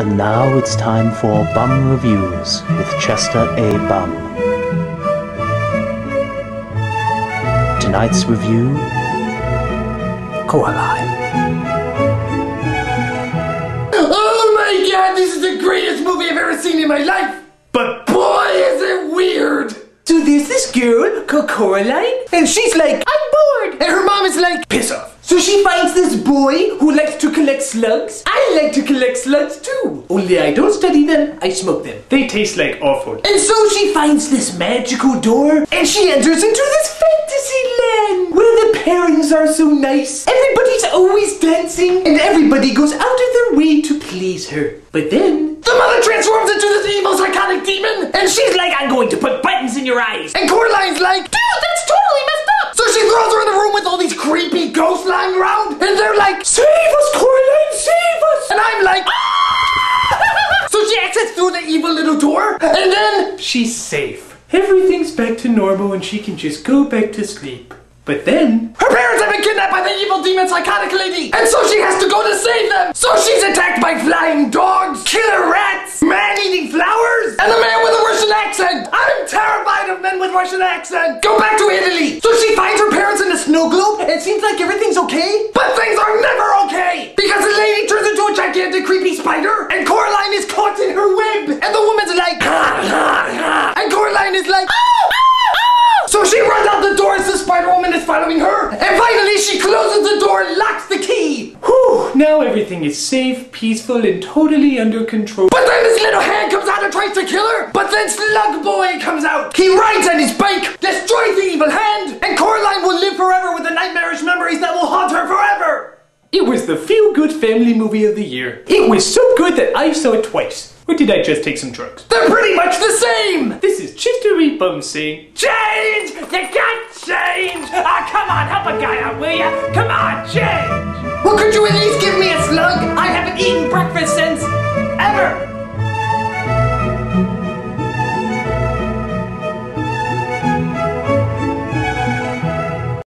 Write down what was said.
And now it's time for Bum Reviews with Chester A. Bum. Tonight's review Coraline. Oh my god, this is the greatest movie I've ever seen in my life! But boy, is it weird! So there's this girl called Coraline, and she's like, I'm bored. And her mom is like, piss off. So she finds this boy who likes to collect slugs. I like to collect slugs too. Only I don't study them, I smoke them. They taste like awful. And so she finds this magical door, and she enters into this fantasy land where the parents are so nice. Everybody's always dancing, and everybody goes out of their way to please her. But then, The mother transforms into this evil psychotic demon, and she's like, I'm going to put buttons in your eyes. and Coraline's like, dude, with all these creepy ghosts lying around, and they're like, save us, Coraline, save us! And I'm like, ah! So she exits through the evil little door, and then She's safe. Everything's back to normal and she can just go back to sleep. But then, Her parents have been kidnapped by the evil demon psychotic lady, and so she has to go to save them. So she's attacked by flying dogs, killer rats, men with Russian accent. Go back to Italy. So she finds her parents in a snow globe. It seems like everything's okay, but things are never okay because the lady turns into a gigantic creepy spider, and Coraline is caught in her web, and the woman's like, ha ha ha, and Coraline is like, oh, oh, oh. So she runs out the door as the Spider Woman is following her, and finally she closes the door and locks the key. whew, now everything is safe, peaceful, and totally under control. But then this little hand comes out and tries to kill her. But then Slug Boy comes out. He rides on his bike, destroys the evil hand, and Coraline will live forever with the nightmarish memories that will haunt her forever. It was the feel good family movie of the year. It was so good that I saw it twice. Or did I just take some drugs? They're pretty much the same. This is Chester E. Bum saying, Change! You can't change! Ah, come on, help a guy out, will ya? Come on, change! Well, could you at least give me a slug? I haven't eaten breakfast since ever!